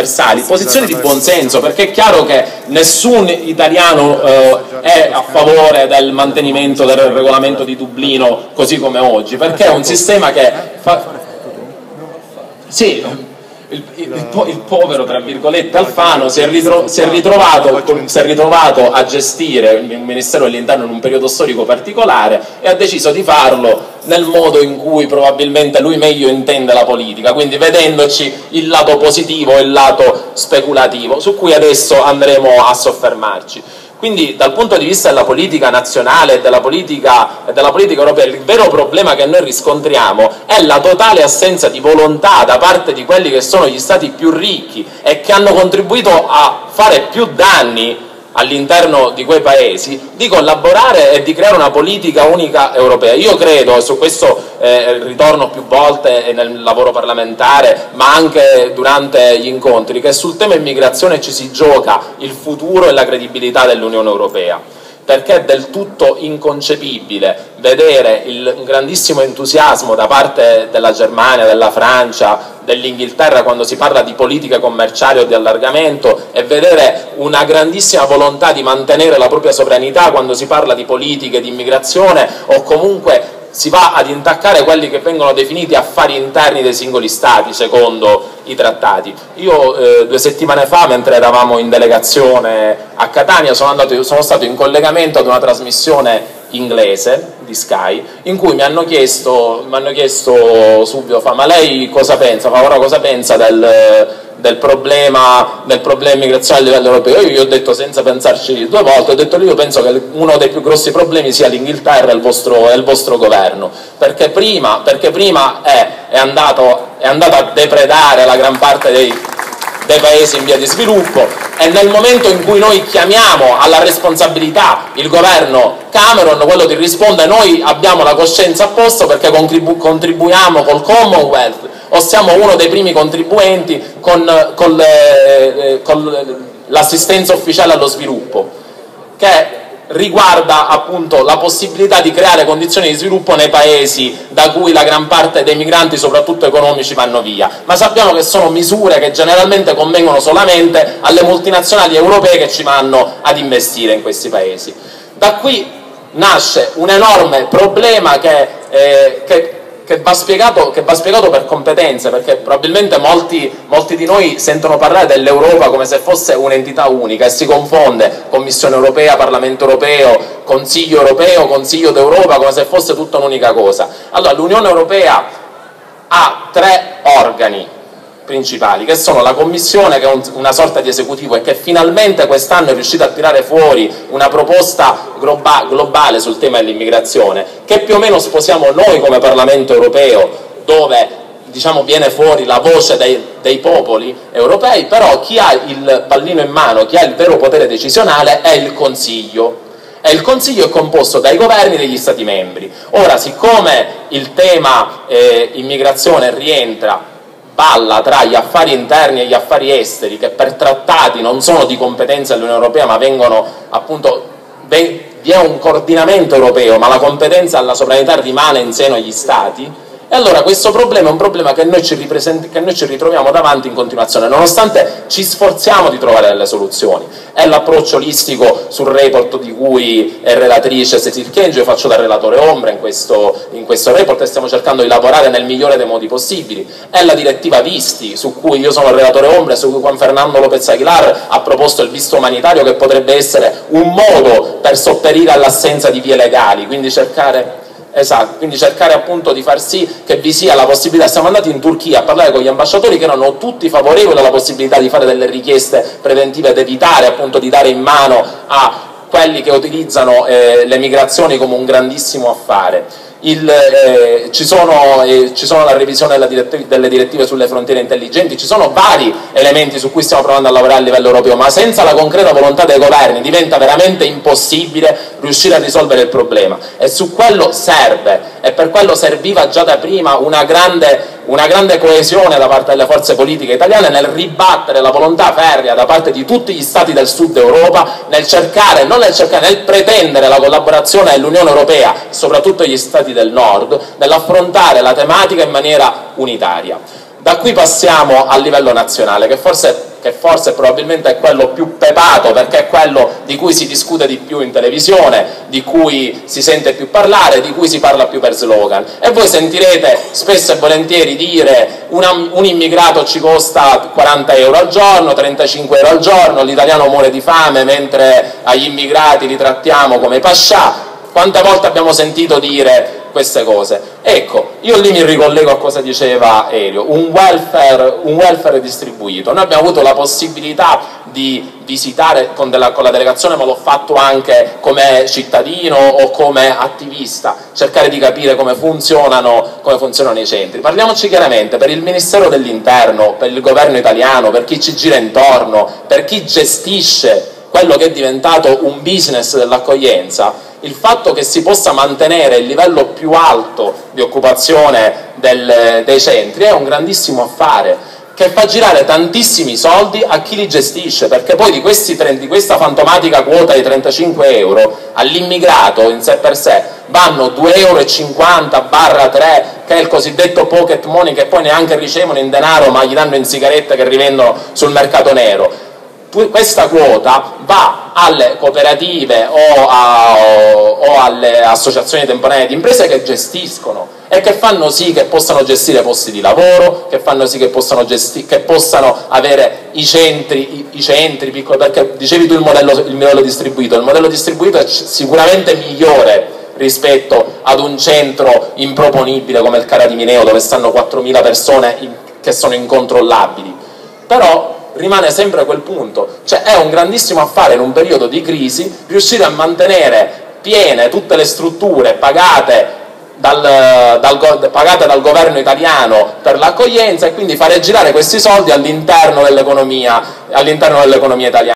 Bersali, posizioni di buonsenso, perché è chiaro che nessun italiano eh, è a favore del mantenimento del regolamento di Dublino così come oggi, perché è un sistema che fa... Sì, il, il, il, povero tra virgolette Alfano si è, ritro, si, è ritrovato, si è, ritrovato, a gestire il Ministero dell'Interno in un periodo storico particolare e ha deciso di farlo nel modo in cui probabilmente lui meglio intende la politica, quindi vedendoci il lato positivo e il lato speculativo, su cui adesso andremo a soffermarci. Quindi dal punto di vista della politica nazionale e della politica, della politica europea, il vero problema che noi riscontriamo è la totale assenza di volontà da parte di quelli che sono gli stati più ricchi e che hanno contribuito a fare più danni all'interno di quei paesi di collaborare e di creare una politica unica europea. Io credo, e su questo eh, ritorno più volte nel lavoro parlamentare, ma anche durante gli incontri, che sul tema immigrazione ci si gioca il futuro e la credibilità dell'Unione Europea perché è del tutto inconcepibile vedere il, un grandissimo entusiasmo da parte della Germania, della Francia, dell'Inghilterra quando si parla di politiche commerciali o di allargamento e vedere una grandissima volontà di mantenere la propria sovranità quando si parla di politiche di immigrazione o comunque si va ad intaccare quelli che vengono definiti affari interni dei singoli stati secondo i trattati. Io eh, due settimane fa mentre eravamo in delegazione a Catania sono, andato, sono stato in collegamento ad una trasmissione inglese di Sky in cui mi hanno chiesto, mi hanno chiesto subito fa, ma lei cosa pensa, fa, ora cosa pensa del, del, problema, del problema immigrazione a livello europeo. Io gli ho detto senza pensarci due volte ho detto io penso che uno dei più grossi problemi sia l'Inghilterra e il vostro, il vostro governo. Perché prima, perché prima è, è, andato, è andato a depredare la gran parte dei dei paesi in via di sviluppo e nel momento in cui noi chiamiamo alla responsabilità il governo Cameron, quello ti risponde noi abbiamo la coscienza a posto perché contribu contribuiamo col Commonwealth o siamo uno dei primi contribuenti con, con, eh, con l'assistenza ufficiale allo sviluppo che riguarda appunto la possibilità di creare condizioni di sviluppo nei paesi da cui la gran parte dei migranti, soprattutto economici, vanno via. Ma sappiamo che sono misure che generalmente convengono solamente alle multinazionali europee che ci vanno ad investire in questi paesi. Da qui nasce un enorme problema che, eh, che che va, spiegato, che va spiegato per competenze, perché probabilmente molti, molti di noi sentono parlare dell'Europa come se fosse un'entità unica e si confonde Commissione europea, Parlamento europeo, Consiglio europeo, Consiglio d'Europa, come se fosse tutta un'unica cosa. Allora l'Unione Europea ha tre organi principali, che sono la Commissione, che è un, una sorta di esecutivo e che finalmente quest'anno è riuscita a tirare fuori una proposta globa, globale sul tema dell'immigrazione, che più o meno sposiamo noi come Parlamento europeo, dove diciamo, viene fuori la voce dei, dei, popoli europei, però chi ha il pallino in mano, chi ha il vero potere decisionale è il Consiglio. E il Consiglio è composto dai governi degli Stati membri. Ora, siccome il tema eh, immigrazione rientra balla tra gli affari interni e gli affari esteri che per trattati non sono di competenza dell'Unione Europea ma vengono appunto vi è un coordinamento europeo ma la competenza alla sovranità rimane in seno agli Stati e allora questo problema è un problema che noi, che noi, ci ritroviamo davanti in continuazione, nonostante ci sforziamo di trovare delle soluzioni. È l'approccio olistico sul report di cui è relatrice Cecil Kenji, io faccio da relatore ombra in questo, in questo report e stiamo cercando di lavorare nel migliore dei modi possibili. È la direttiva Visti, su cui io sono il relatore ombra e su cui Juan Fernando Lopez Aguilar ha proposto il visto umanitario che potrebbe essere un modo per sopperire all'assenza di vie legali, quindi cercare Esatto, quindi cercare appunto di far sì che vi sia la possibilità, siamo andati in Turchia a parlare con gli ambasciatori che erano tutti favorevoli alla possibilità di fare delle richieste preventive ed evitare appunto di dare in mano a quelli che utilizzano eh, le migrazioni come un grandissimo affare il, eh, ci, sono, eh, ci, sono, la revisione direttive, delle direttive sulle frontiere intelligenti, ci sono vari elementi su cui stiamo provando a lavorare a livello europeo, ma senza la concreta volontà dei governi diventa veramente impossibile riuscire a risolvere il problema. E su quello serve e per quello serviva già da prima una grande una grande coesione da parte delle forze politiche italiane nel ribattere la volontà ferrea da parte di tutti gli stati del sud Europa nel cercare, non nel cercare, nel pretendere la collaborazione dell'Unione Europea, soprattutto gli stati del nord, nell'affrontare la tematica in maniera unitaria. Da qui passiamo a livello nazionale, che forse che forse probabilmente è quello più pepato perché è quello di cui si discute di più in televisione, di cui si sente più parlare, di cui si parla più per slogan. E voi sentirete spesso e volentieri dire una, un immigrato ci costa 40 euro al giorno, 35 euro al giorno, l'italiano muore di fame mentre agli immigrati li trattiamo come pascià. Quante volte abbiamo sentito dire queste cose. Ecco, io lì mi ricollego a cosa diceva Elio, un welfare, un welfare distribuito. Noi abbiamo avuto la possibilità di visitare con, della, con la delegazione, ma l'ho fatto anche come cittadino o come attivista, cercare di capire come funzionano, come funzionano i centri. Parliamoci chiaramente, per il Ministero dell'Interno, per il governo italiano, per chi ci gira intorno, per chi gestisce quello che è diventato un business dell'accoglienza, il fatto che si possa mantenere il livello più alto di occupazione del, dei centri è un grandissimo affare che fa girare tantissimi soldi a chi li gestisce, perché poi di, questi, di questa fantomatica quota di 35 euro all'immigrato in sé per sé vanno 2,50 euro barra 3, che è il cosiddetto pocket money che poi neanche ricevono in denaro ma gli danno in sigarette che rivendono sul mercato nero questa quota va alle cooperative o, a, o, alle associazioni temporanee di imprese che gestiscono e che fanno sì che possano gestire posti di lavoro, che fanno sì che possano, che possano avere i centri, i, i centri piccoli, perché dicevi tu il modello, il modello distribuito, il modello distribuito è sicuramente migliore rispetto ad un centro improponibile come il Cara di Mineo dove stanno 4.000 persone in, che sono incontrollabili, però rimane sempre quel punto, cioè è un grandissimo affare in un periodo di crisi riuscire a mantenere piene tutte le strutture pagate dal, dal, pagate dal governo italiano per l'accoglienza e quindi fare girare questi soldi all'interno dell'economia, all dell italiana.